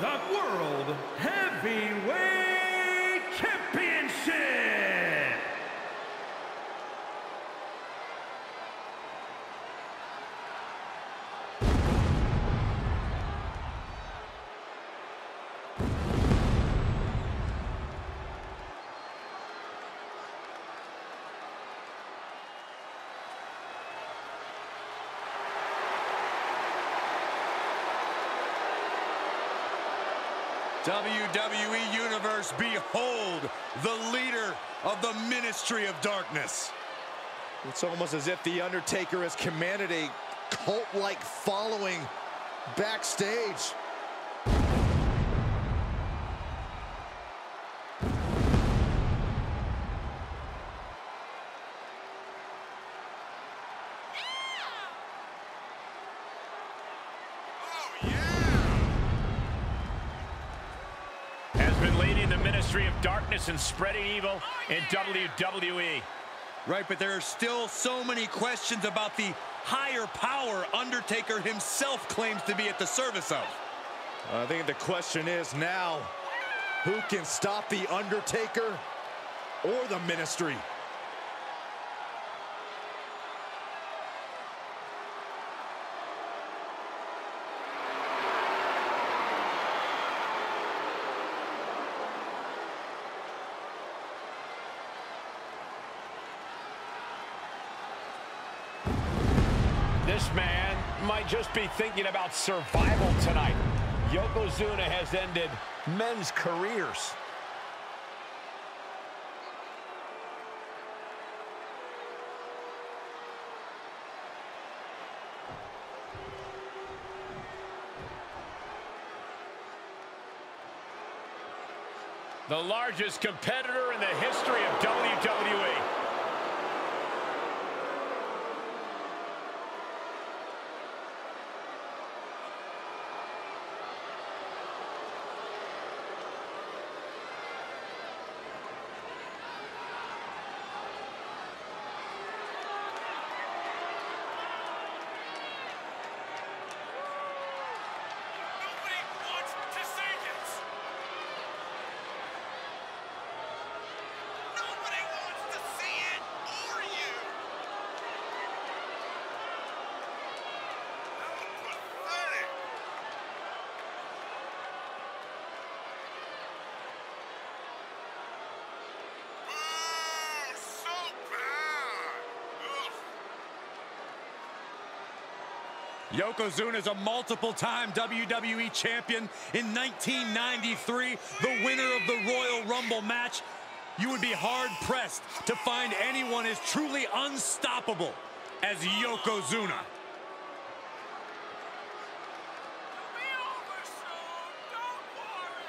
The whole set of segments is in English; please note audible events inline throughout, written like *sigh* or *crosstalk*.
the World Heavyweight Championship. WWE Universe, behold the leader of the Ministry of Darkness. It's almost as if The Undertaker has commanded a cult-like following backstage. Of and spreading evil in WWE. Right, but there are still so many questions about the higher power Undertaker himself claims to be at the service of. I think the question is now, who can stop The Undertaker or the Ministry? This man might just be thinking about survival tonight. Yokozuna has ended men's careers. The largest competitor in the history of. WWE. Nobody wants to see this. Nobody wants to see it or you. How pathetic. Oh, so bad. Ugh. Yokozuna is a multiple-time WWE champion. In 1993, the winner of the Royal Rumble match. You would be hard-pressed to find anyone as truly unstoppable as Yokozuna. Be over soon. Don't worry.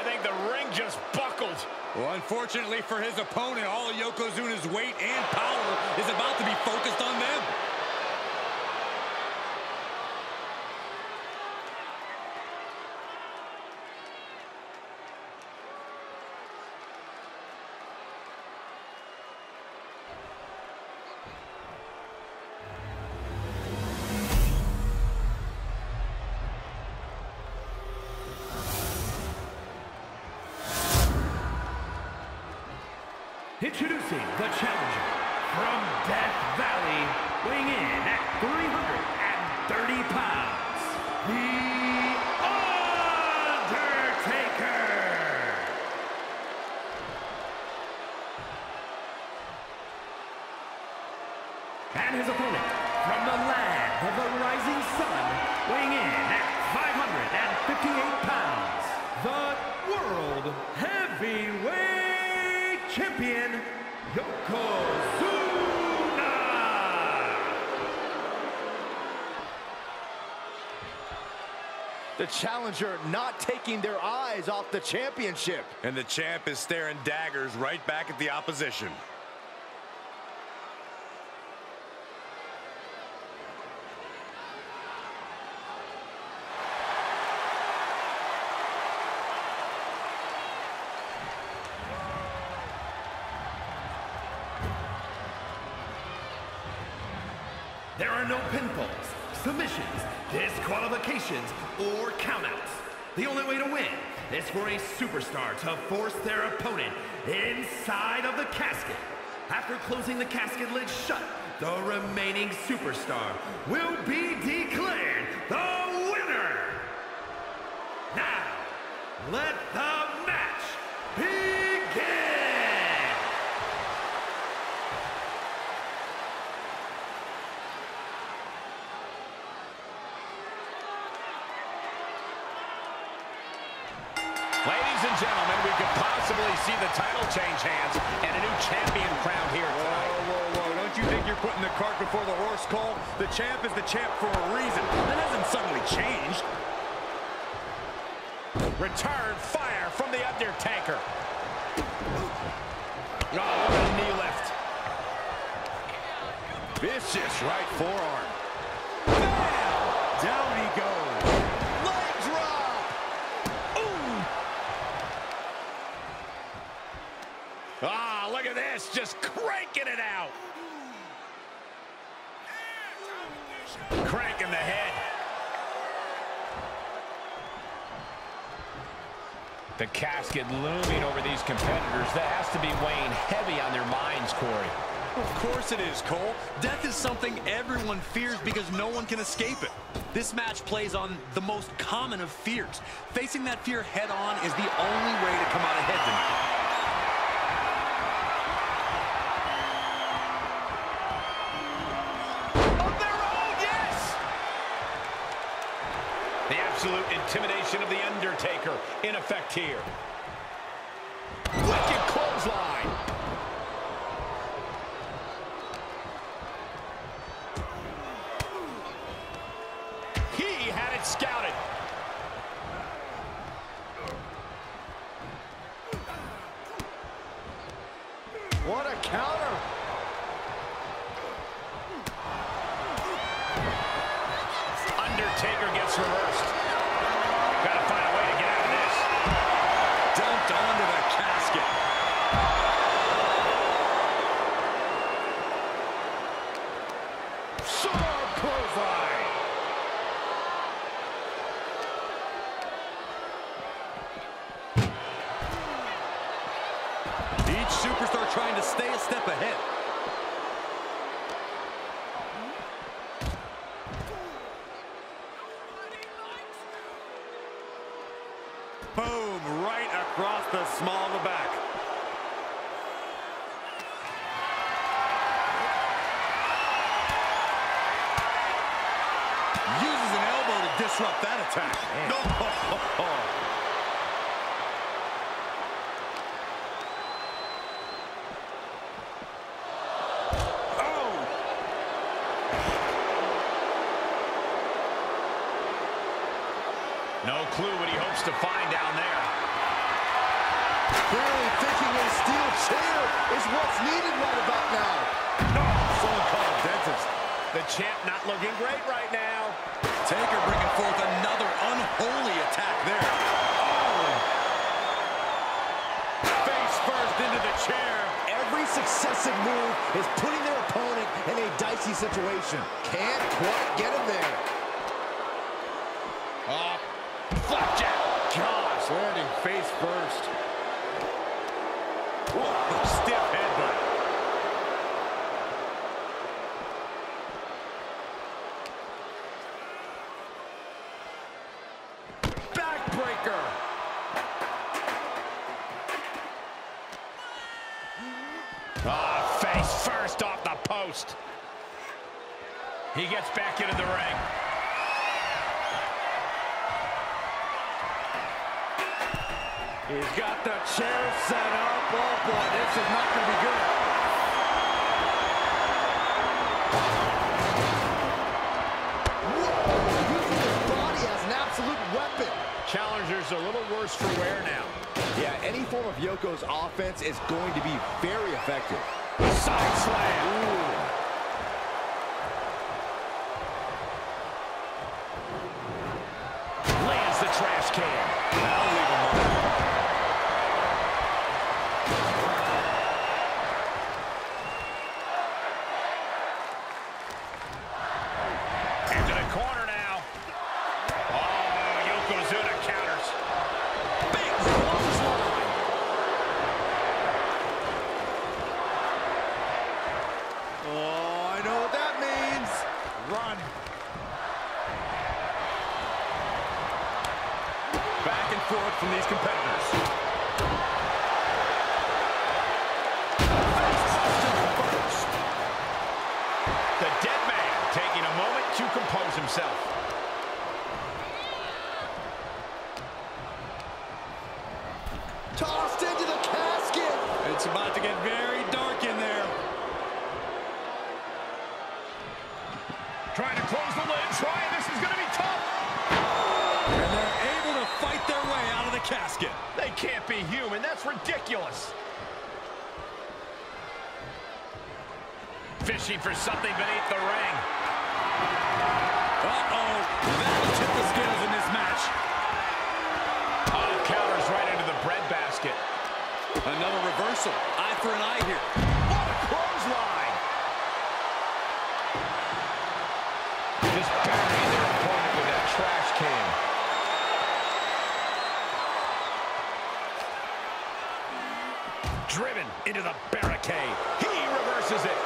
I think the ring just buckled. Well, unfortunately for his opponent, all Yokozuna's weight and power is about to be focused on them. Challenger not taking their eyes off the championship. And the champ is staring daggers right back at the opposition. There are no pinfalls, submissions, disqualifications, or countouts. The only way to win is for a superstar to force their opponent inside of the casket. After closing the casket lid shut, the remaining superstar will be declared the winner. Now, let the match begin! Ladies and gentlemen, we could possibly see the title change hands and a new champion crowned here tonight. Whoa, whoa, whoa. Don't you think you're putting the cart before the horse, Cole? The champ is the champ for a reason. That hasn't suddenly changed. Return fire from the Undertaker. Oh, what a knee lift. Vicious right forearm. Down he goes. Leg drop. Ah, look just cranking it out. Cranking the head. The casket looming over these competitors. That has to be weighing heavy on their minds, Corey. Of course it is, Cole. Death is something everyone fears because no one can escape it. This match plays on the most common of fears. Facing that fear head on is the only way to come out ahead tonight. Intimidation of The Undertaker in effect here. Wicked clothesline. He had it scouted. Disrupt that attack. No. *laughs* Oh! No clue what he hopes to find down there. Clearly thinking a steel chair is what's needed right about now. No! Call a dentist. The champ not looking great right now. Taker forth another unholy attack there. Oh! Face first into the chair. Every successive move is putting their opponent in a dicey situation. Can't quite get him there. Oh, flapjack. Gosh, Landing face first. Whoa, stiff headbutt. Backbreaker. Ah, face first off the post. He gets back into the ring. He's got the chair set up. Oh boy, this is not going to be good. Whoa, using his body as an absolute weapon. Challenger's a little worse for wear now. Yeah, any form of Yoko's offense is going to be very effective. Side slam. Lands the casket. They can't be human. That's ridiculous. Fishing for something beneath the ring. Uh-oh. That'll tip the scales in this match. Oh, counters right into the bread basket. Another reversal. Eye for an eye here. Into the barricade. He reverses it.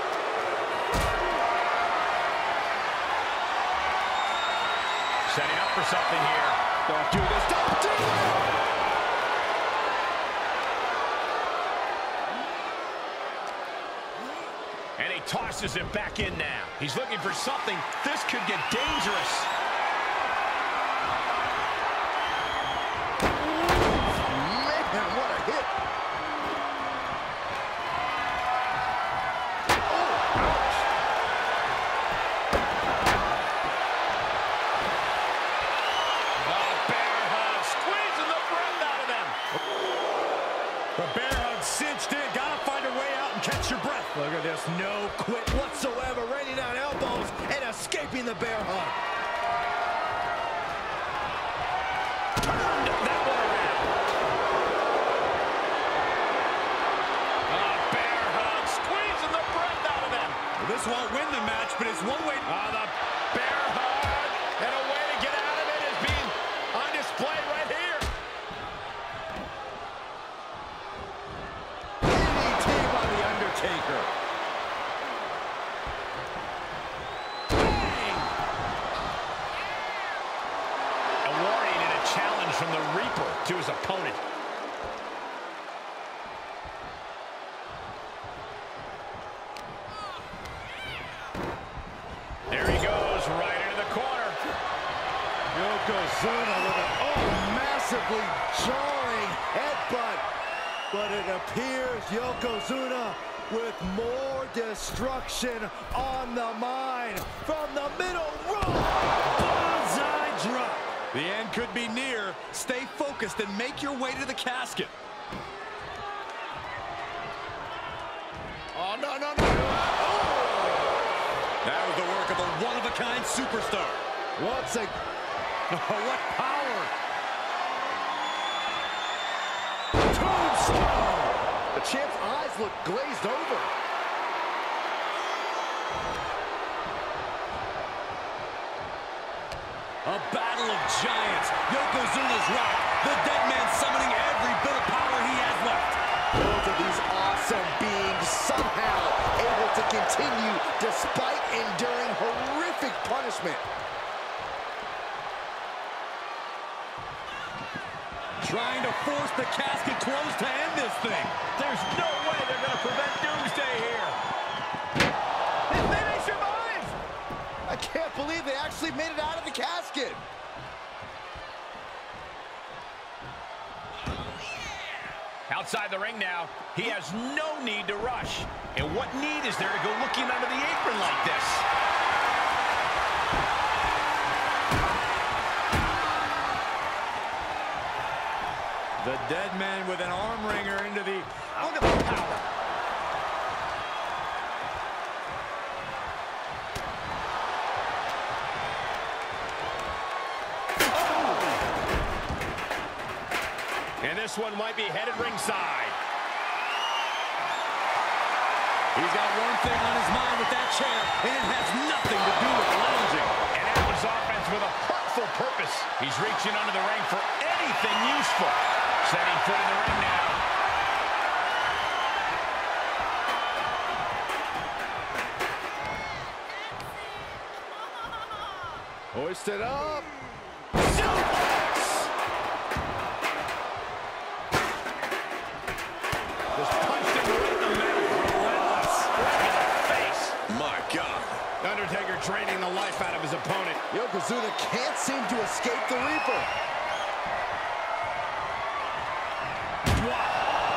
Setting up for something here. Don't do this. Don't do it! And he tosses it back in now. He's looking for something. This could get dangerous. Destruction on the mind from the middle rope. Banzai drop. The end could be near. Stay focused and make your way to the casket. Oh, no, no, no. Oh! That was the work of a one-of-a-kind superstar. Once again. Oh, what power! Tombstone! The champ's eyes look glazed over. A battle of giants. Yokozuna's rock. The dead man summoning every bit of power he has left. Both of these awesome beings somehow able to continue despite enduring horrific punishment. Trying to force the casket closed to end this thing. There's no way they're going to prevent Doomsday here. Can't believe they actually made it out of the casket. Outside the ring now, he has no need to rush. And what need is there to go looking under the apron like this? The dead man with an arm wringer into the... this one might be headed ringside. He's got one thing on his mind with that chair, and it has nothing to do with lounging. And that was offense with a hurtful purpose. He's reaching under the ring for anything useful. Setting foot in the ring now. Hoisted up. Yokozuna can't seem to escape the Reaper.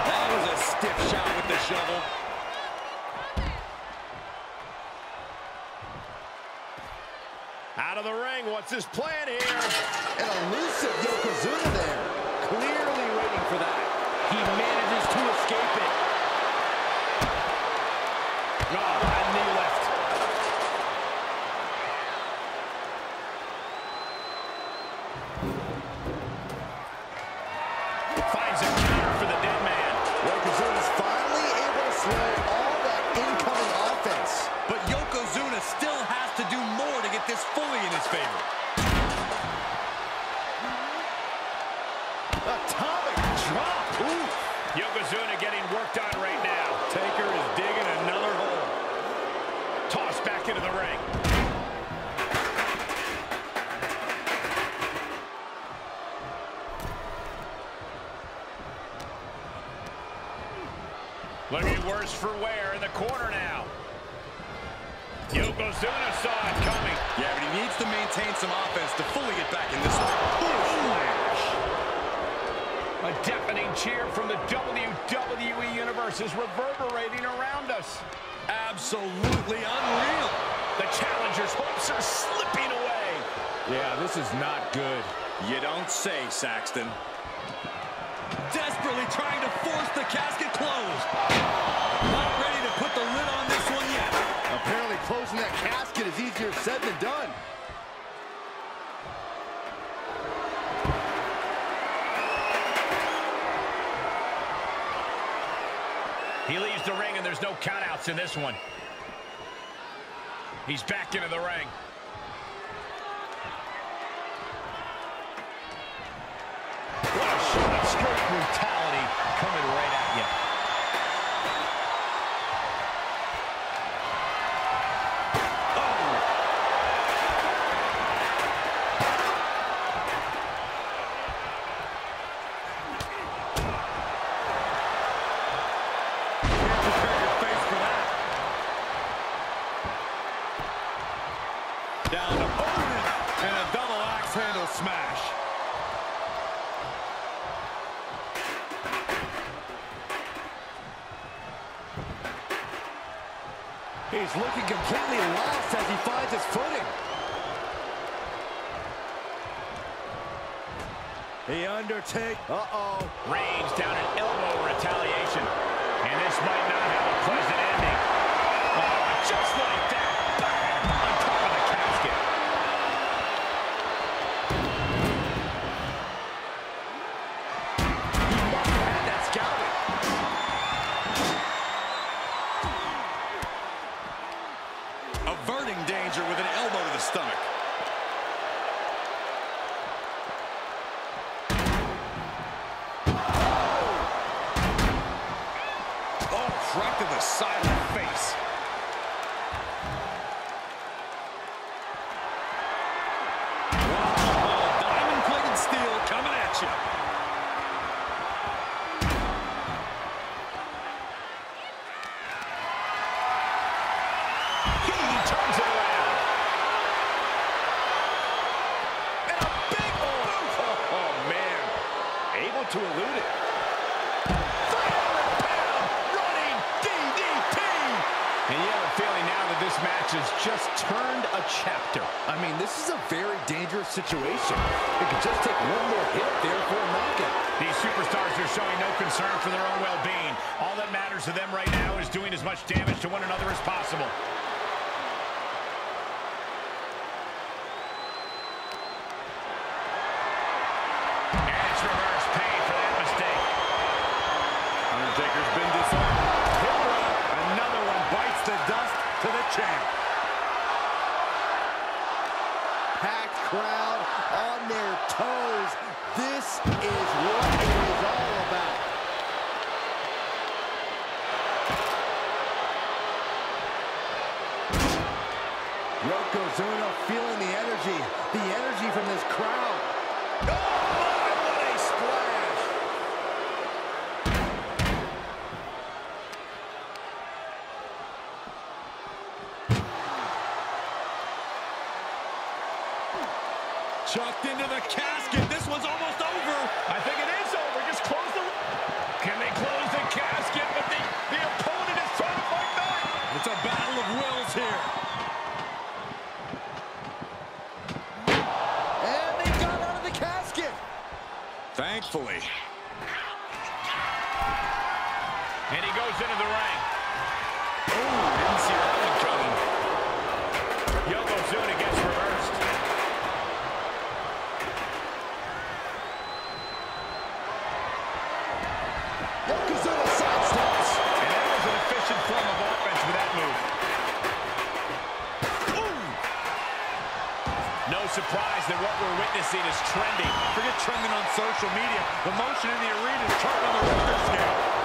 That was a stiff shot with the shovel. Out of the ring. What's his plan here? An elusive Yokozuna there. Clearly waiting for that. He manages to escape it. Looking worse for wear in the corner now. Yokozuna saw it coming. Yeah, but he needs to maintain some offense to fully get back in this one. A deafening cheer from the WWE Universe is reverberating around us. Absolutely unreal. The challenger's hopes are slipping away. Yeah, this is not good. You don't say, Saxton. Desperately trying to force the casket closed. Not ready to put the lid on this one yet. Apparently closing that casket is easier said than done. He leaves the ring, and there's no countouts in this one. He's back into the ring. Undertaker. Uh-oh. Reigns down just turned a chapter. I mean, this is a very dangerous situation. It could just take one more hit there for a knockout. These superstars are showing no concern for their own well-being. All that matters to them right now is doing as much damage to one another as possible. And it's reverse pain for that mistake. Undertaker's been disarmed. Hip rock. Another one bites the dust to the champ. Packed crowd on their toes. This is what it is all about. Yokozuna feeling the energy, the energy from this crowd. Oh, my, what a splash. Chucked into the casket. This one's almost over. I think it is over. Just close the... Can they close the casket? But the, the opponent is trying to fight back. It's a battle of wills here. And they got out of the casket. Thankfully. What we're witnessing is trending. Forget trending on social media. The motion in the arena is charting on the Richter scale.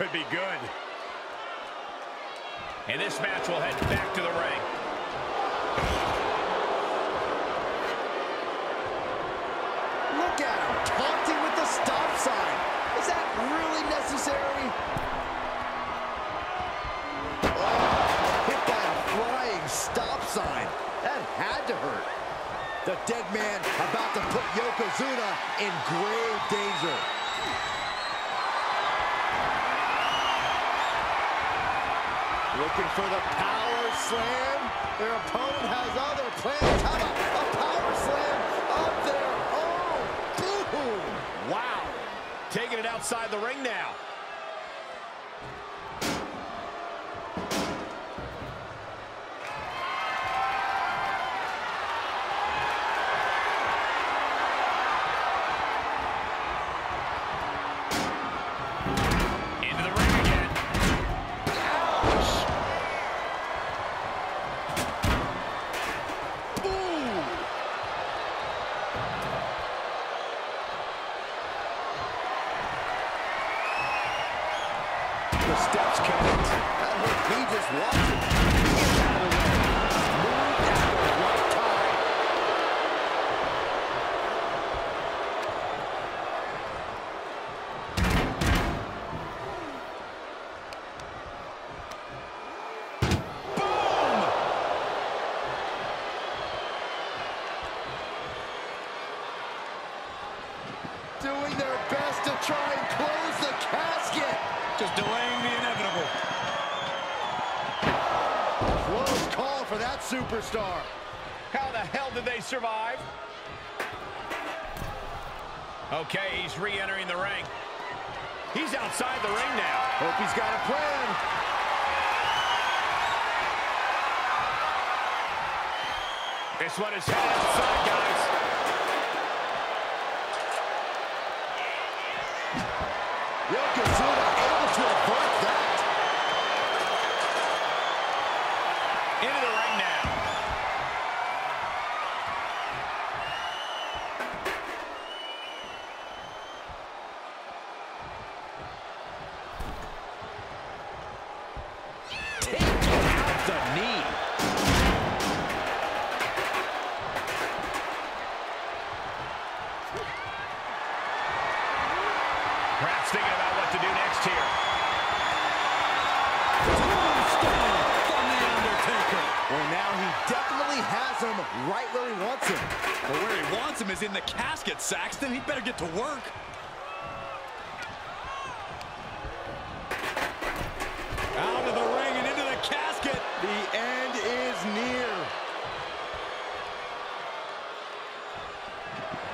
Could be good. And this match will head back to the ring. Look at him, taunting with the stop sign. Is that really necessary? Oh, hit a flying stop sign. That had to hurt. The dead man about to put Yokozuna in grave danger. Looking for the power slam. Their opponent has other plans. How about a power slam of their own? Boom! Wow. Taking it outside the ring now. Superstar. How the hell did they survive? Okay, he's re-entering the ring. He's outside the ring now. Hope he's got a plan. This one is headed outside, guys. Yokozuna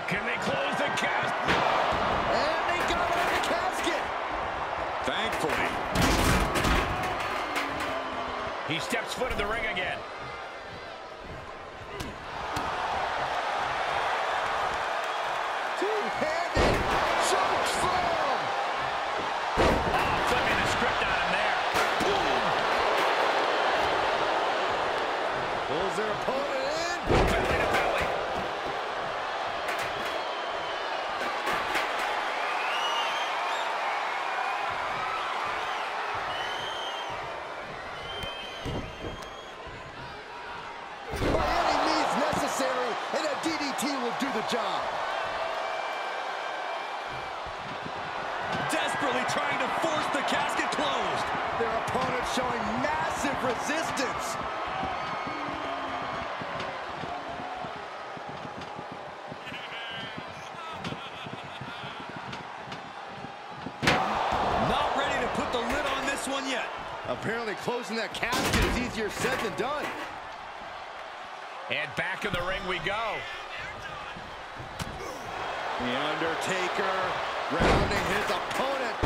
Can they close the cast? And they got him in the casket. Thankfully. He steps foot in the ring again. Trying to force the casket closed. Their opponent showing massive resistance. Not ready to put the lid on this one yet. Apparently closing that casket is easier said than done. And back in the ring we go. The Undertaker rounding his opponent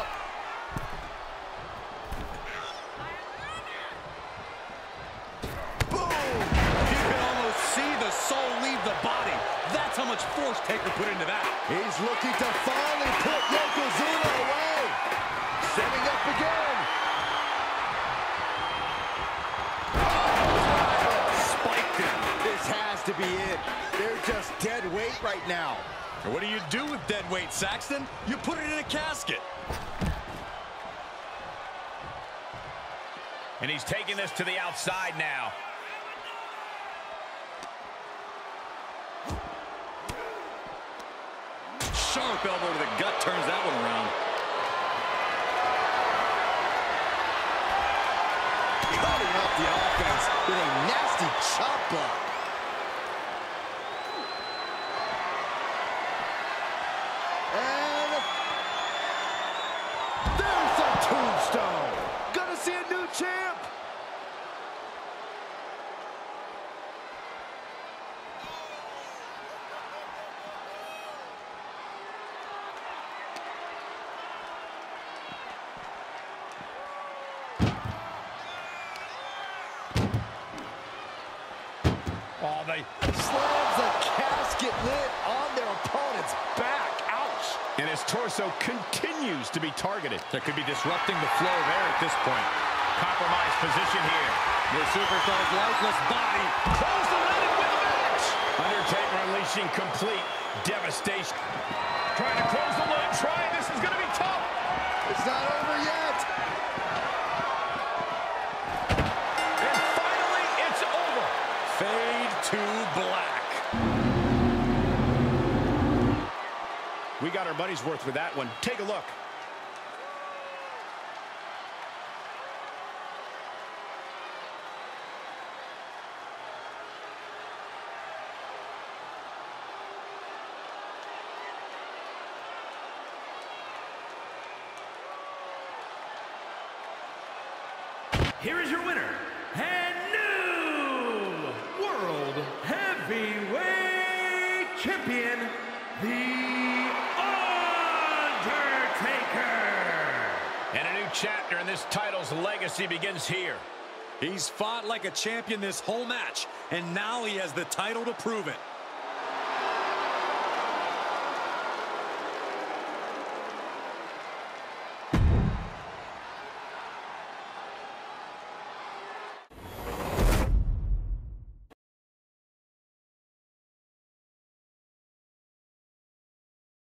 much force Taker put into that. He's looking to finally put Yokozuna away. Setting up again. Spiked him. This has to be it. They're just dead weight right now. And what do you do with dead weight, Saxton? You put it in a casket. And he's taking this to the outside now. Sharp elbow to the gut turns that one around. Cutting up the offense with a nasty chop block. And there's a tombstone. Gonna see a new champ. Oh, they Slams a casket lid on their opponent's back. Ouch. And his torso continues to be targeted. That could be disrupting the flow of air at this point. Compromised position here. The superstar's lifeless body. Close the lid and win the match. Undertaker unleashing complete devastation. Trying to close the lid. Trying. This is going to be tough. It's not over yet. Got our money's worth with that one. Take a look. Here is your winner and chapter in this title's legacy begins here. He's fought like a champion this whole match, and now he has the title to prove it.